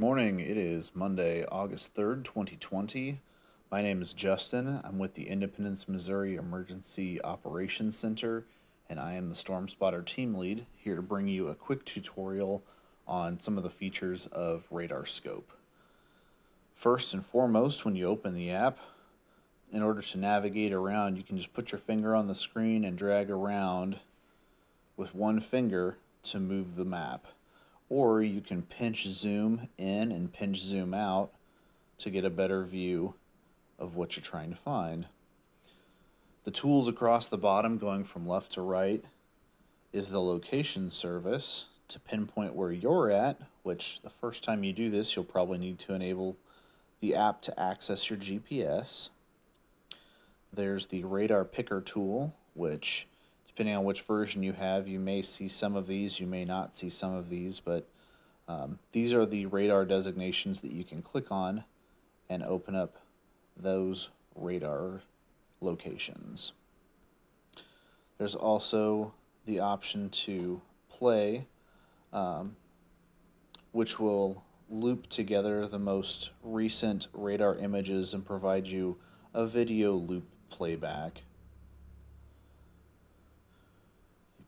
Morning, it is Monday, August 3rd, 2020. My name is Justin. I'm with the Independence, Missouri Emergency Operations Center, and I am the Storm Spotter team lead here to bring you a quick tutorial on some of the features of Radar Scope. First and foremost, when you open the app, in order to navigate around, you can just put your finger on the screen and drag around with one finger to move the map or you can pinch zoom in and pinch zoom out to get a better view of what you're trying to find. The tools across the bottom going from left to right is the location service to pinpoint where you're at, which the first time you do this, you'll probably need to enable the app to access your GPS. There's the radar picker tool, which depending on which version you have, you may see some of these, you may not see some of these, but um, these are the radar designations that you can click on and open up those radar locations. There's also the option to play, um, which will loop together the most recent radar images and provide you a video loop playback.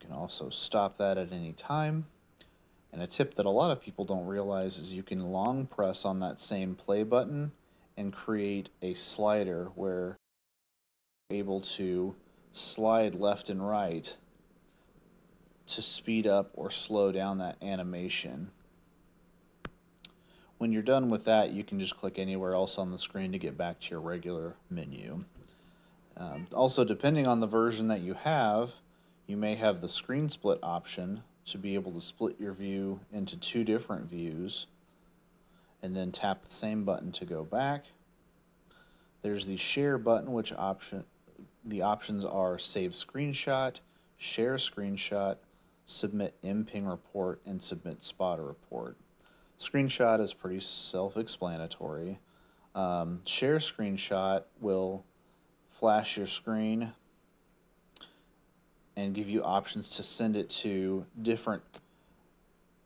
Can also stop that at any time. And a tip that a lot of people don't realize is you can long press on that same play button and create a slider where you're able to slide left and right to speed up or slow down that animation. When you're done with that, you can just click anywhere else on the screen to get back to your regular menu. Um, also, depending on the version that you have, you may have the screen split option to be able to split your view into two different views and then tap the same button to go back. There's the share button which option the options are save screenshot, share screenshot, submit MPing report, and submit spotter report. Screenshot is pretty self-explanatory. Um, share screenshot will flash your screen and give you options to send it to different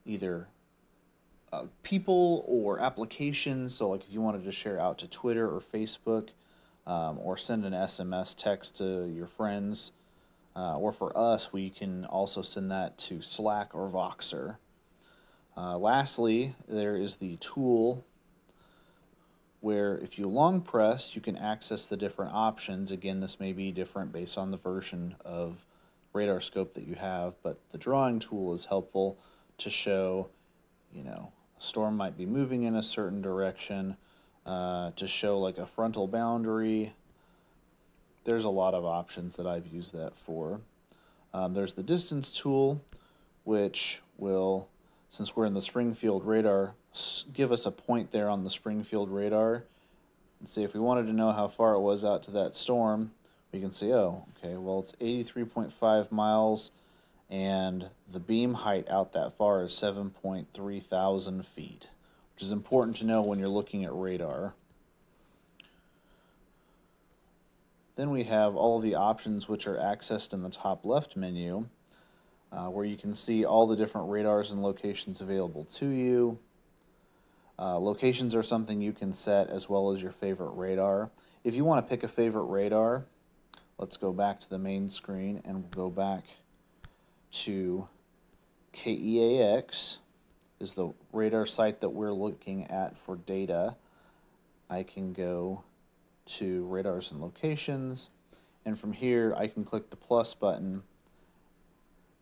either uh, people or applications. So, like if you wanted to share out to Twitter or Facebook, um, or send an SMS text to your friends, uh, or for us, we can also send that to Slack or Voxer. Uh, lastly, there is the tool where if you long press, you can access the different options. Again, this may be different based on the version of radar scope that you have, but the drawing tool is helpful to show, you know, a storm might be moving in a certain direction, uh, to show like a frontal boundary. There's a lot of options that I've used that for. Um, there's the distance tool, which will, since we're in the Springfield radar, give us a point there on the Springfield radar. And see if we wanted to know how far it was out to that storm, we can see, oh, okay, well, it's 83.5 miles, and the beam height out that far is 7.3 thousand feet, which is important to know when you're looking at radar. Then we have all the options which are accessed in the top left menu, uh, where you can see all the different radars and locations available to you. Uh, locations are something you can set as well as your favorite radar. If you want to pick a favorite radar, Let's go back to the main screen and we'll go back to KEAX is the radar site that we're looking at for data. I can go to radars and locations and from here I can click the plus button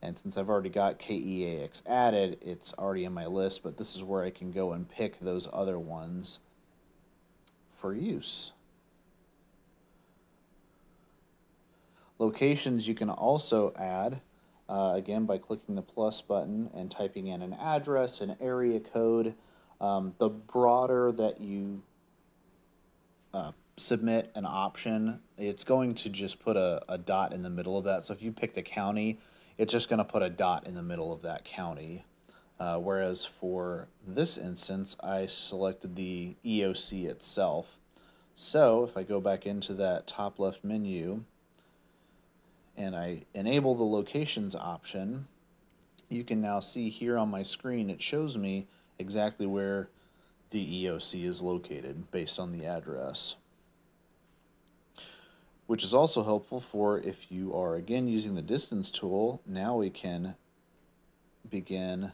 and since I've already got KEAX added it's already in my list but this is where I can go and pick those other ones for use. Locations you can also add, uh, again, by clicking the plus button and typing in an address, an area code. Um, the broader that you uh, submit an option, it's going to just put a, a dot in the middle of that. So if you picked a county, it's just going to put a dot in the middle of that county. Uh, whereas for this instance, I selected the EOC itself. So if I go back into that top left menu, and I enable the locations option, you can now see here on my screen, it shows me exactly where the EOC is located based on the address. Which is also helpful for if you are again using the distance tool, now we can begin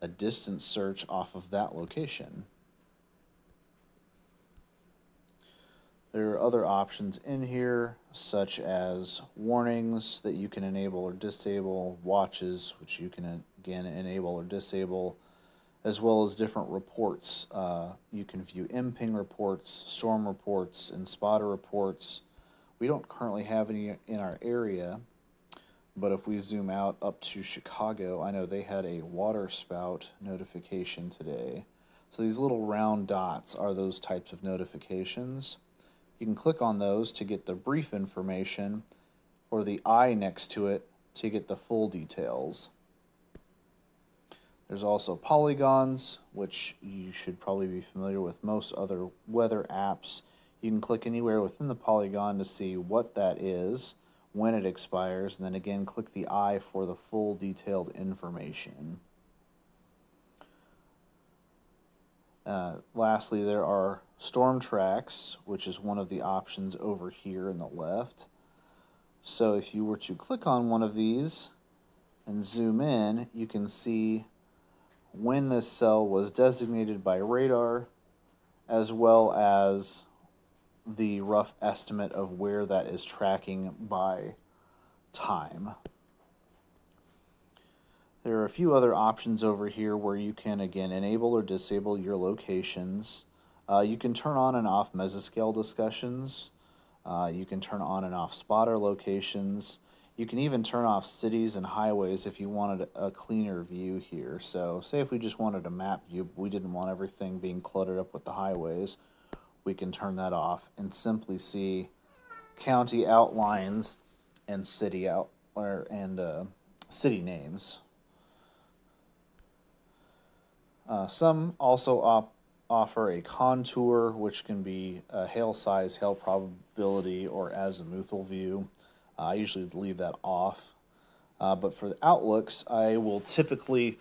a distance search off of that location. There are other options in here, such as warnings that you can enable or disable, watches, which you can again enable or disable, as well as different reports. Uh, you can view MPing reports, storm reports, and spotter reports. We don't currently have any in our area, but if we zoom out up to Chicago, I know they had a water spout notification today. So these little round dots are those types of notifications. You can click on those to get the brief information or the eye next to it to get the full details. There's also polygons, which you should probably be familiar with most other weather apps. You can click anywhere within the polygon to see what that is, when it expires, and then again click the eye for the full detailed information. Uh, lastly, there are storm tracks, which is one of the options over here in the left. So if you were to click on one of these and zoom in, you can see when this cell was designated by radar, as well as the rough estimate of where that is tracking by time. There are a few other options over here where you can, again, enable or disable your locations. Uh, you can turn on and off mesoscale discussions. Uh, you can turn on and off spotter locations. You can even turn off cities and highways if you wanted a cleaner view here. So say if we just wanted a map view, we didn't want everything being cluttered up with the highways, we can turn that off and simply see county outlines and city out or and uh, city names. Uh, some also op offer a contour, which can be a hail size, hail probability, or azimuthal view. Uh, I usually leave that off. Uh, but for the outlooks, I will typically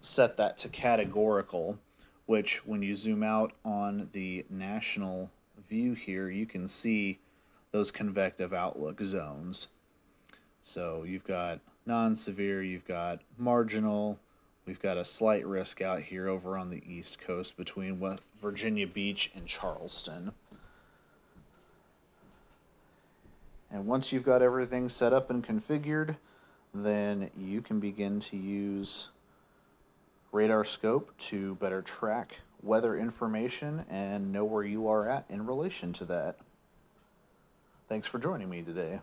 set that to categorical, which when you zoom out on the national view here, you can see those convective outlook zones. So you've got non-severe, you've got marginal, We've got a slight risk out here over on the east coast between Virginia Beach and Charleston. And once you've got everything set up and configured, then you can begin to use radar scope to better track weather information and know where you are at in relation to that. Thanks for joining me today.